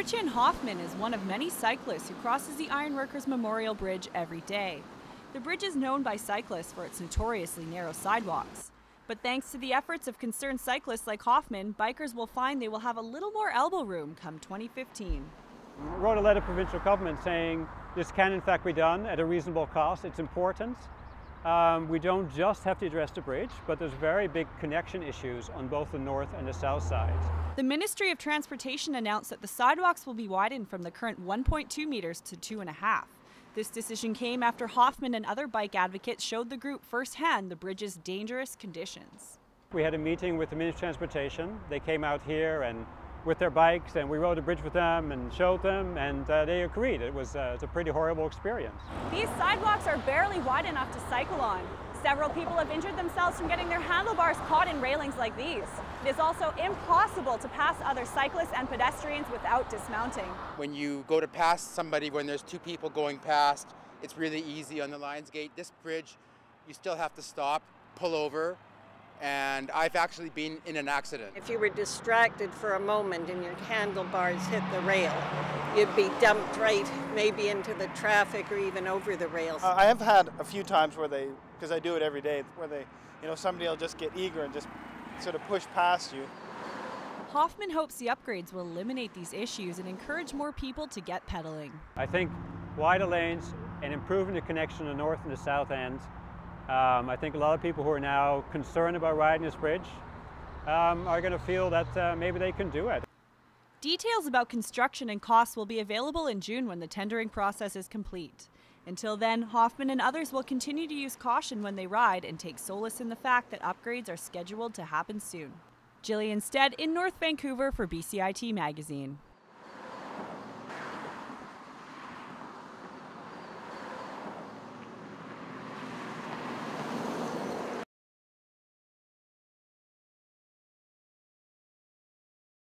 Cherchin Hoffman is one of many cyclists who crosses the Ironworkers Memorial Bridge every day. The bridge is known by cyclists for its notoriously narrow sidewalks. But thanks to the efforts of concerned cyclists like Hoffman, bikers will find they will have a little more elbow room come 2015. I wrote a letter to provincial government saying this can in fact be done at a reasonable cost. It's important. Um, we don't just have to address the bridge, but there's very big connection issues on both the north and the south sides. The Ministry of Transportation announced that the sidewalks will be widened from the current 1.2 meters to 2.5. This decision came after Hoffman and other bike advocates showed the group firsthand the bridge's dangerous conditions. We had a meeting with the Ministry of Transportation. They came out here and with their bikes and we rode a bridge with them and showed them and uh, they agreed. It was, uh, it's a pretty horrible experience. These sidewalks are barely wide enough to cycle on. Several people have injured themselves from getting their handlebars caught in railings like these. It is also impossible to pass other cyclists and pedestrians without dismounting. When you go to pass somebody when there's two people going past, it's really easy on the Lions Gate. This bridge, you still have to stop, pull over, and I've actually been in an accident. If you were distracted for a moment and your handlebars hit the rail, you'd be dumped right maybe into the traffic or even over the rails. Uh, I have had a few times where they, because I do it every day, where they, you know, somebody will just get eager and just sort of push past you. Hoffman hopes the upgrades will eliminate these issues and encourage more people to get pedaling. I think wider lanes and improving the connection to the north and the south end um, I think a lot of people who are now concerned about riding this bridge um, are going to feel that uh, maybe they can do it. Details about construction and costs will be available in June when the tendering process is complete. Until then, Hoffman and others will continue to use caution when they ride and take solace in the fact that upgrades are scheduled to happen soon. Jillian Stead in North Vancouver for BCIT Magazine.